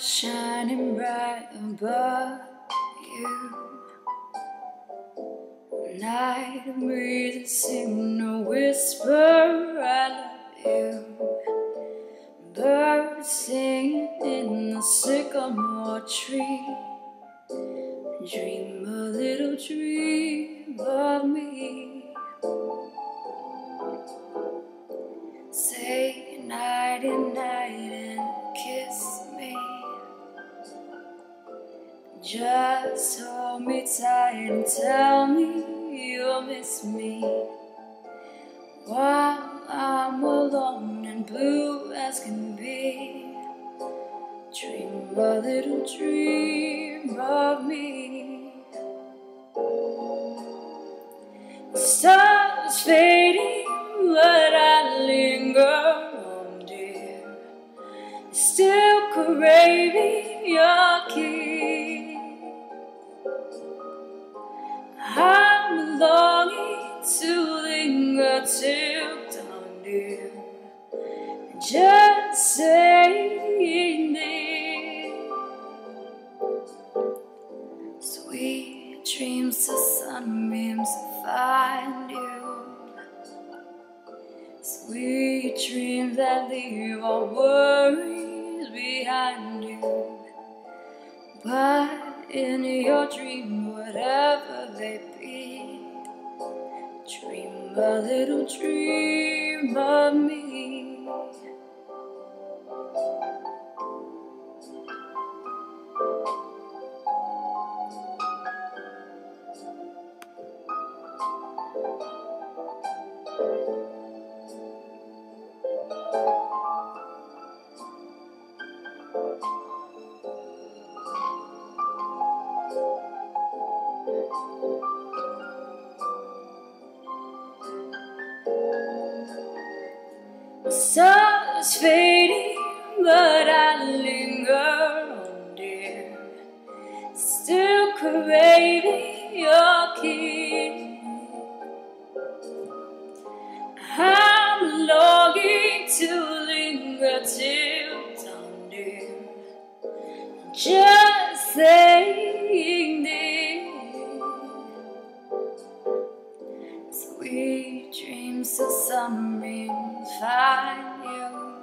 shining bright above you. Night breezes seem to whisper, I love you. Birds singing in the sycamore tree. Dream a little dream of me. Say night and night Just hold me tight and tell me you'll miss me. While I'm alone and blue as can be. Dream a little dream of me. The stars fading, but I linger on, dear. Still craving your kiss. Till dawn, dear. Just saying this. Sweet dreams the sunbeams find you. Sweet dreams that leave all worries behind you. But in your dream, whatever they be, dream a little dream of me. Sun's fading, but I linger on, dear. Still craving your kiss. I'm longing to linger till dawn, dear. Just saying this. Sweet dreams of sunbeams find you.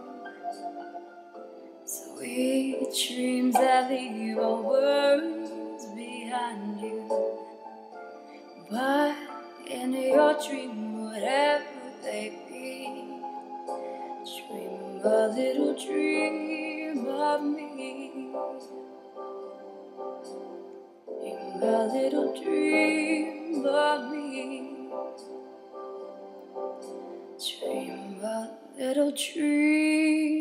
Sweet dreams that leave all worries behind you. But in your dream, whatever they be, dream a little dream of me. Dream a little dream of me. Dream little tree.